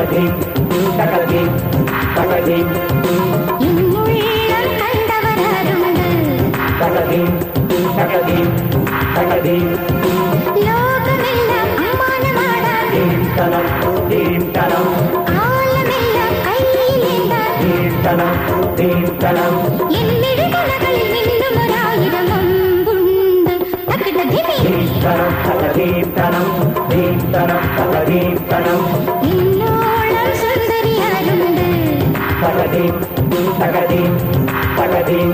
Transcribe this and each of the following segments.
தகதீம் இன்னுள்ளம் கண்டவரருண்டு தகதீம் தகதீம் தகதீம் லோகமெல்லாம் அம்மானமாடாது theme தனம் theme தனம் காலமெல்லாம் தகதீம் தகதீம் தகதீம்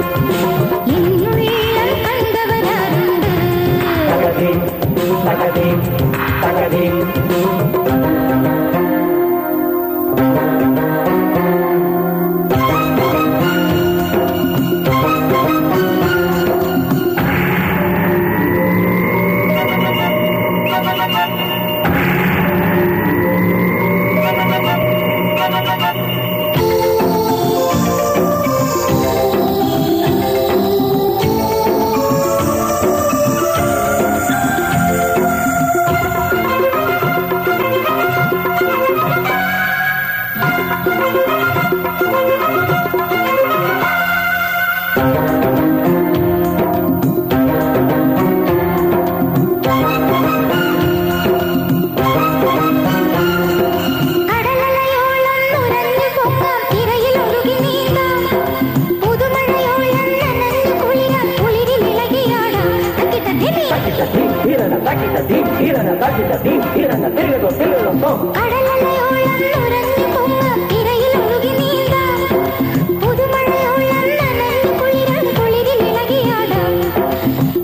குளிராம் குளிரில் இலகியாடாம்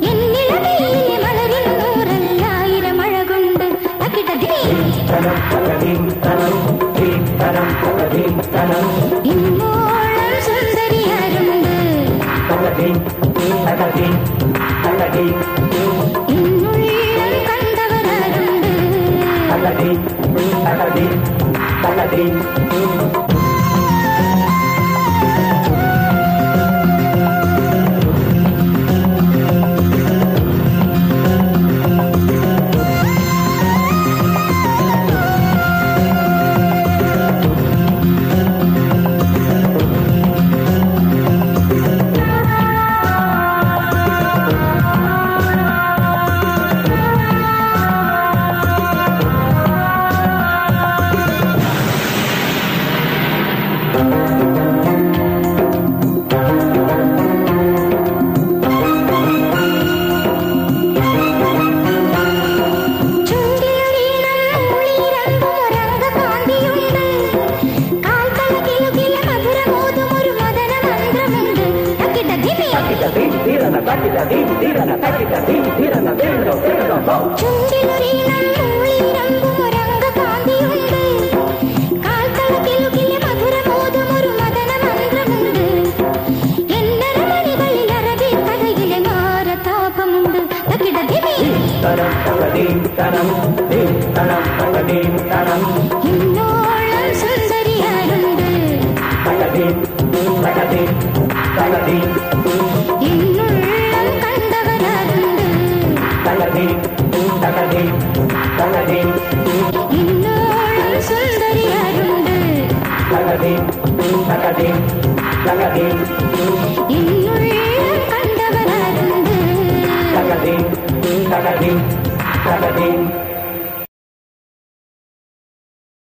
என் நிலவிலே மலரின் நூறல் ஆயிரம் அழகுண்டு தக்கிட திமி தனம் தகதீம் தனம் தீம் தனம் தகதீம் தனம் இன்னோളം சுந்தரியாருண்டு தகதீம் தகதீம் தகதீம் இன்னுள்ளம் கண்டவரருண்டு தகதீம் தகதீம் தட்டில தீம் தீரன தட்டில தீம் தீரன தீரன தீரன தரம் பகதீம் தரம் தீம் தரம் பகதீம் தரம் என்னோளம் சுந்தரி அருந்து பகதீம் பகதீம் பகதீம் தகதி தகதி தகதி தகதி தகதி தகதி தகதி தகதி தகதி